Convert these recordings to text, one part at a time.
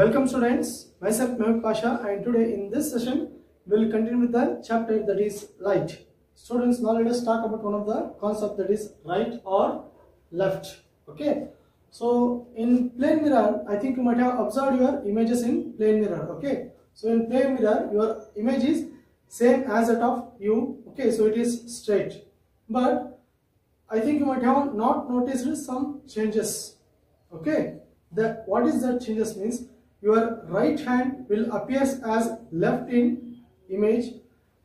Welcome students, myself Mehmet Pasha and today in this session we will continue with the chapter that is light. Students, now let us talk about one of the concept that is right or left. Okay. So in plane mirror, I think you might have observed your images in plane mirror. Okay. So in plane mirror, your image is same as that of you. Okay. So it is straight. But I think you might have not noticed some changes. Okay. The what is that changes means your right hand will appears as left in image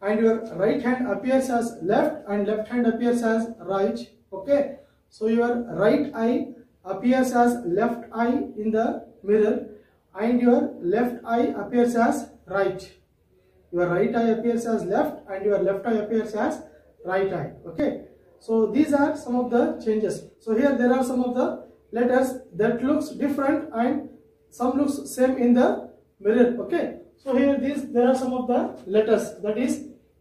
and your right hand appears as left and left hand appears as right okay? So your right eye appears as left eye in the mirror and your left eye appears as right. Your right eye appears as left and your left eye appears as right eye okay? So these are some of the changes. So here there are some of the letters that looks different and some looks same in the mirror okay? So here these there are some of the letters. That is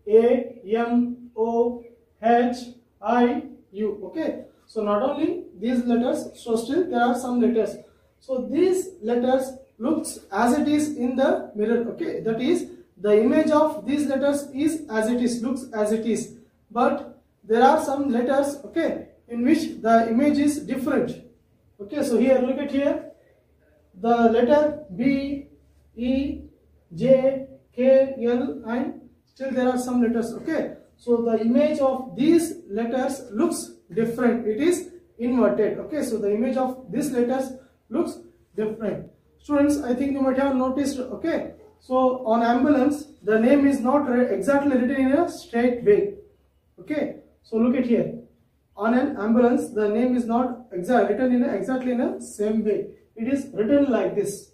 a m o h i u okay? So not only these letters so still there are some letters. So these letters looks as it is in the mirror okay? That is the image of these letters is as it is looks as it is. But there are some letters okay in which the image is different. Okay so here look at here the letter B, E, J, K, L and still there are some letters okay. So the image of these letters looks different. It is inverted okay. So the image of these letters looks different. Students I think you might have noticed okay. So on ambulance the name is not exactly written in a straight way okay. So look at here on an ambulance the name is not exact written in a, exactly in a same way it is written like this.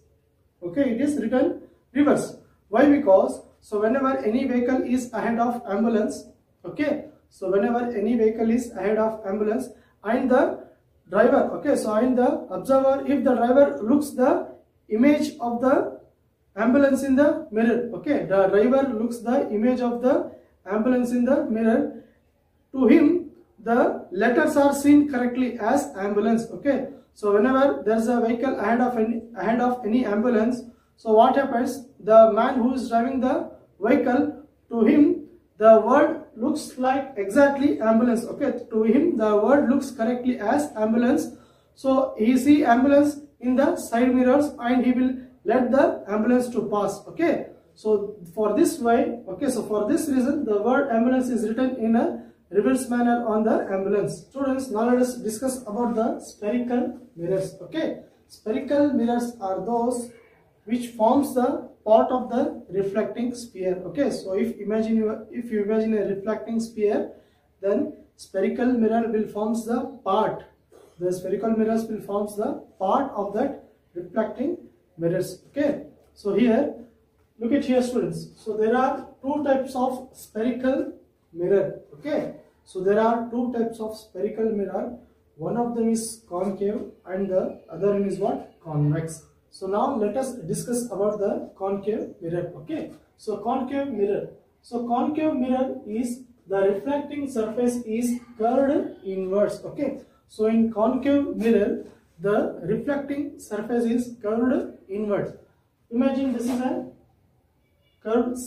Okay it is written reverse. Why? Because so whenever any vehicle is ahead of ambulance okay so whenever any vehicle is ahead of ambulance and the driver okay so and the observer if the driver looks the image of the ambulance in the mirror okay the driver looks the image of the ambulance in the mirror to him the letters are seen correctly as ambulance okay so whenever there is a vehicle ahead of any ahead of any ambulance, so what happens? The man who is driving the vehicle, to him the word looks like exactly ambulance. Okay, to him the word looks correctly as ambulance. So he see ambulance in the side mirrors and he will let the ambulance to pass. Okay, so for this way, okay, so for this reason the word ambulance is written in a reverse manner on the ambulance. Students, now let us discuss about the spherical mirrors. Okay, spherical mirrors are those which forms the part of the reflecting sphere. Okay, so if imagine you if you imagine a reflecting sphere, then spherical mirror will forms the part. The spherical mirrors will forms the part of that reflecting mirrors. Okay, so here look at here students. So there are two types of spherical mirror okay so there are two types of spherical mirror. One of them is concave and the other one is what? Convex. So now let us discuss about the concave mirror okay? So concave mirror. So concave mirror is the reflecting surface is curved inwards okay? So in concave mirror the reflecting surface is curved inwards. Imagine this is a curved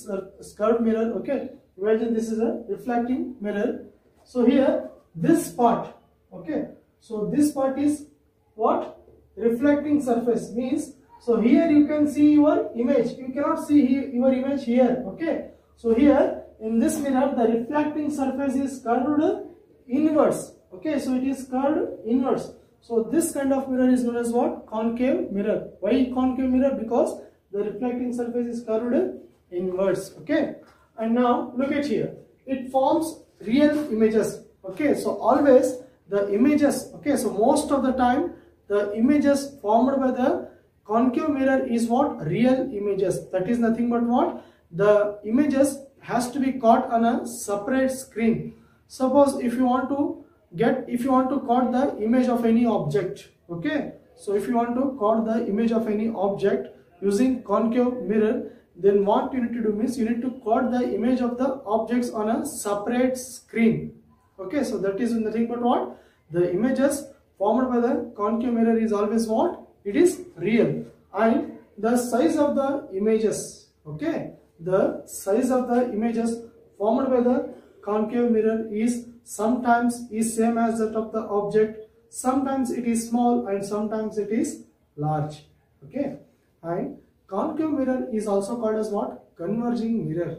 curved mirror okay? Imagine this is a reflecting mirror so here this part okay. So this part is what? Reflecting surface means so here you can see your image. You cannot see your image here okay. So here in this mirror the reflecting surface is curved inwards okay. So it is curved inwards. So this kind of mirror is known as what? Concave mirror. Why concave mirror? Because the reflecting surface is curved inwards okay. And now look at here. It forms real images. Okay so always the images okay so most of the time the images formed by the concave mirror is what? Real images. That is nothing but what? The images has to be caught on a separate screen. Suppose if you want to get if you want to caught the image of any object okay? So if you want to caught the image of any object using concave mirror then what you need to do means you need to quote the image of the objects on a separate screen. Okay so that is nothing but what? The images formed by the concave mirror is always what? It is real. And the size of the images, okay, the size of the images formed by the concave mirror is sometimes is same as that of the object, sometimes it is small and sometimes it is large, okay. And concave mirror is also called as what? Converging mirror,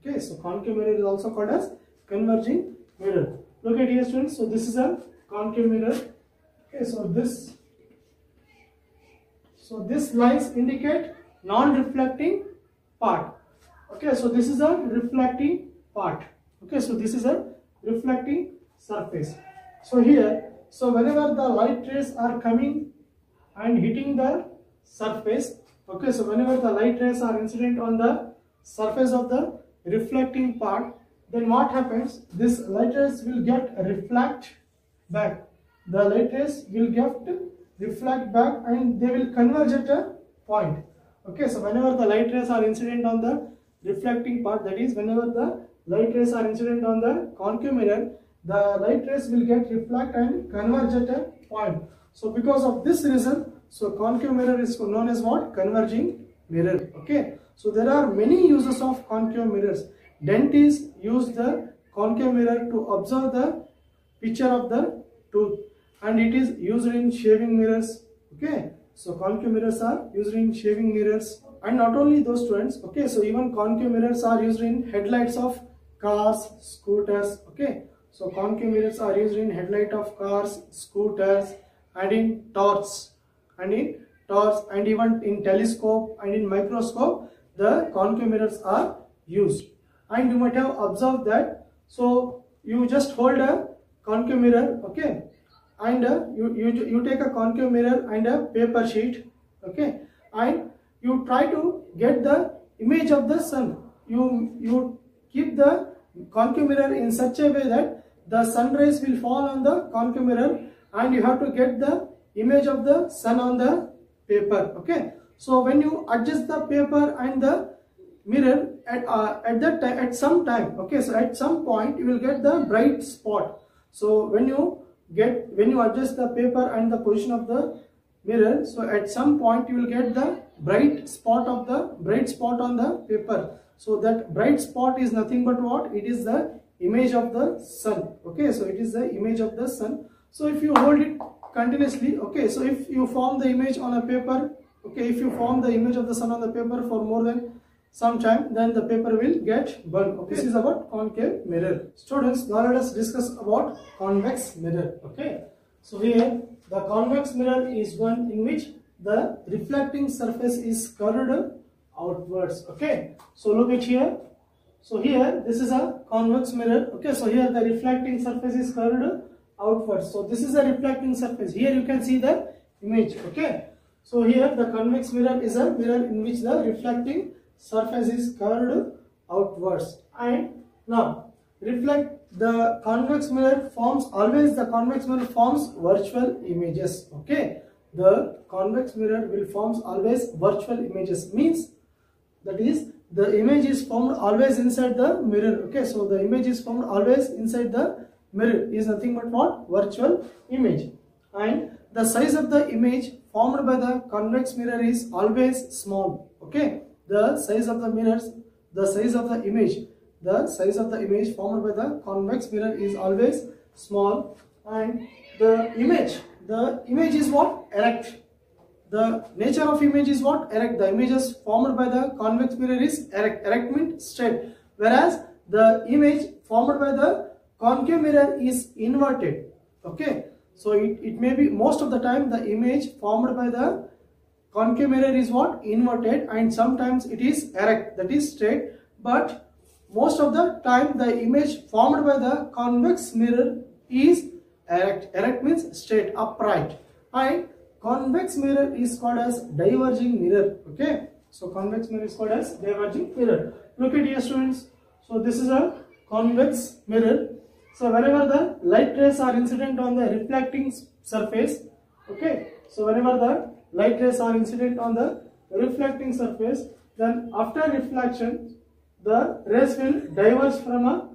okay. So concave mirror is also called as converging mirror. Look at here students, so this is a concave mirror, okay, so this so this lines indicate non-reflecting part. Okay, so this is a reflecting part. Okay, so this is a reflecting surface. So here, so whenever the light rays are coming and hitting the surface, okay, so whenever the light rays are incident on the surface of the reflecting part, then what happens? This light rays will get reflect back. The light rays will get reflect back and they will converge at a point okay so whenever the light rays are incident on the reflecting part that is whenever the light rays are incident on the concave mirror the light rays will get reflect and converge at a point so because of this reason so concave mirror is known as what? Converging mirror. Okay? So there are many uses of concave mirrors. Dentists use the concave mirror to observe the picture of the tooth. And it is used in shaving mirrors. Okay? So concave mirrors are used in shaving mirrors. And not only those students okay? So even concave mirrors are used in headlights of cars scooters. Okay? So concave mirrors are used in headlight of cars scooters and in torch and in torch and even in telescope and in microscope the concave mirrors are used. And you might have observed that. So you just hold a concave mirror okay? And uh, you, you, you take a concave mirror and a paper sheet okay? And you try to get the image of the sun. You you keep the concave mirror in such a way that the sun rays will fall on the concave mirror and you have to get the image of the sun on the paper okay? So when you adjust the paper and the mirror at uh, at that time at some time okay? So at some point you will get the bright spot. So when you get when you adjust the paper and the position of the mirror so at some point you will get the bright spot of the bright spot on the paper. So that bright spot is nothing but what? It is the image of the sun okay? So it is the image of the sun. So if you hold it continuously okay so if you form the image on a paper okay if you form the image of the sun on the paper for more than some time then the paper will get burned. Okay this is about concave mirror. Students now let us discuss about convex mirror. Okay so here the convex mirror is one in which the reflecting surface is curved outwards. Okay so look at here. So here this is a convex mirror. Okay so here the reflecting surface is curved outwards so this is a reflecting surface. Here you can see the image okay? So here the convex mirror is a mirror in which the reflecting surface is curved outwards. And now reflect the convex mirror forms always the convex mirror forms virtual images okay? The convex mirror will forms always virtual images. Means that is the image is formed always inside the mirror okay? So the image is formed always inside the mirror is nothing but what virtual image and the size of the image formed by the convex mirror is always small okay the size of the mirrors, the size of the image, the size of the image formed by the convex mirror is always small and the image, the image is what? Erect. The nature of image is what? Erect. The images formed by the convex mirror is erect. Erect means straight. Whereas the image formed by the concave mirror is inverted. Okay. So it, it may be most of the time the image formed by the concave mirror is what? Inverted and sometimes it is erect that is straight. But most of the time the image formed by the convex mirror is erect. Erect means straight upright. And convex mirror is called as diverging mirror okay? So convex mirror is called as diverging mirror. Look at here students. So this is a convex mirror so whenever the light rays are incident on the reflecting surface okay? So whenever the light rays are incident on the reflecting surface then after reflection the rays will diverge from a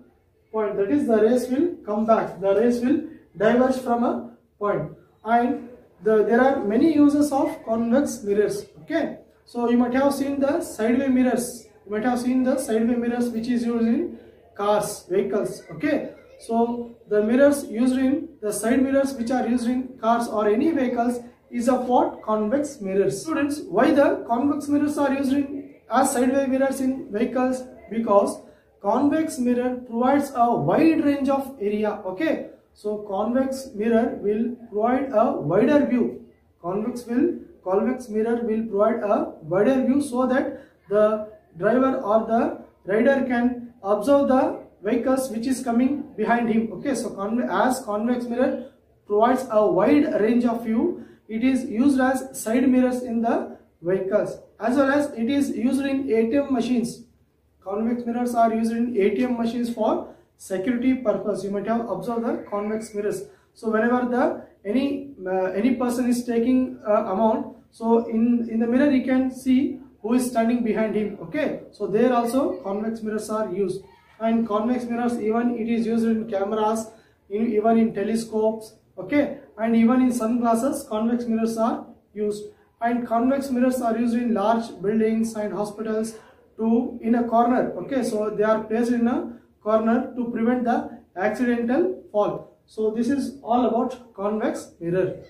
point. That is the rays will come back. The rays will diverge from a point. and the, there are many uses of convex mirrors okay? So you might have seen the sideway mirrors. You might have seen the sideway mirrors which is used in cars vehicles okay so the mirrors used in the side mirrors which are used in cars or any vehicles is of what convex mirrors. Students why the convex mirrors are used in as sideway mirrors in vehicles? Because convex mirror provides a wide range of area okay? So convex mirror will provide a wider view. Convex will convex mirror will provide a wider view so that the driver or the rider can observe the vehicles which is coming behind him. Okay so as convex mirror provides a wide range of view it is used as side mirrors in the vehicles as well as it is used in ATM machines. Convex mirrors are used in ATM machines for security purpose. You might have observed the convex mirrors. So whenever the any uh, any person is taking uh, amount so in in the mirror you can see who is standing behind him. Okay so there also convex mirrors are used and convex mirrors even it is used in cameras in, even in telescopes okay? And even in sunglasses convex mirrors are used. And convex mirrors are used in large buildings and hospitals to in a corner okay? So they are placed in a corner to prevent the accidental fall. So this is all about convex mirror